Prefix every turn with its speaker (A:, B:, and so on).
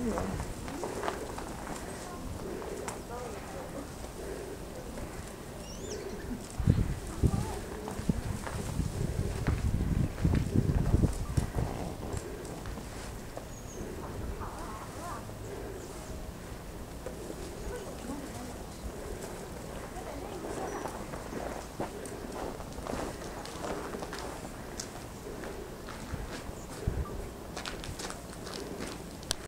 A: Tá Obrigado.